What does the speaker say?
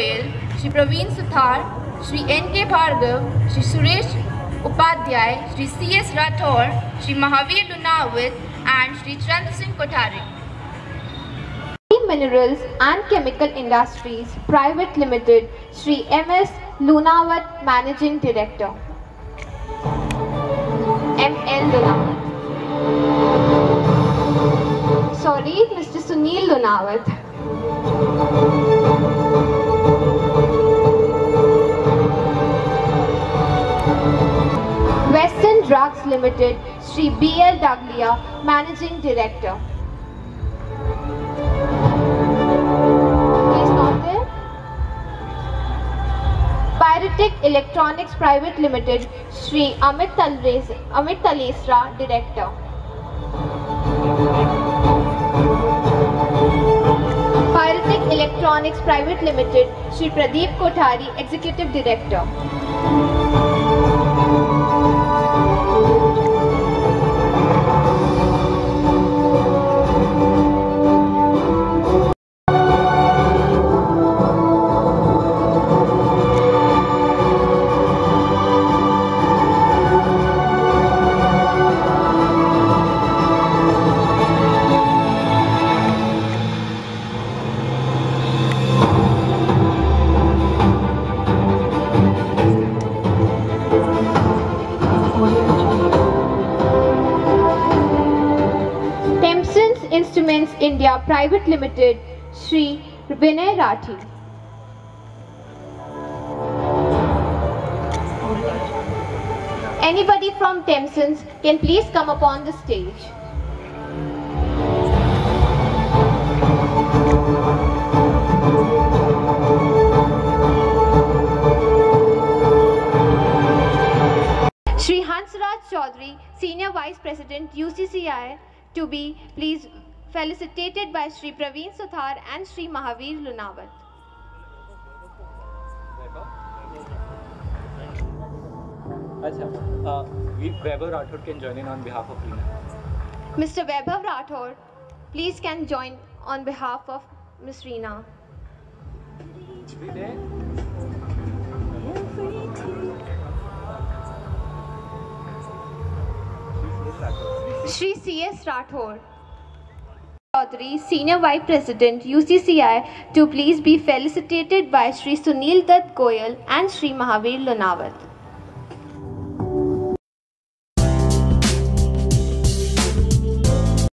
Goyal, Shri Praveen Suthar, Shri N.K. Bhargav, Shri Suresh Upadhyay, Shri C.S. Rathore, Shri Mahavir Lunawat, and Shri Chandra Singh Kothari. Minerals and Chemical Industries Private Limited, Shri M.S. Lunawat, Managing Director. M.L. Lunawat. Sorry, Mr. Sunil Lunawat. Western Drugs Limited, Sri B.L. Daglia, Managing Director. He's not there. Electronics Private Limited, Sri Amit Talres, Amit Talesra, Director. Pyrotech Electronics Private Limited, Sri Pradeep Kothari, Executive Director. Tempson's Instruments India Private Limited, Sri Vinay Rathi. Anybody from Tempson's can please come upon the stage. Sri Hansraj Chaudhary, Senior Vice President UCCI, to be pleased, felicitated by Sri Praveen Suthar and Sri Mahavir Lunawat. Uh, Rathod can join in on behalf of Reena. Mr. Vaibhav Rathod, please can join on behalf of Ms. Reena. Shri C.S. Rathod. Chaudhary, Senior Vice President UCCI, to please be felicitated by Shri Sunil Dutt Goyal and Shri Mahavir Lunawat.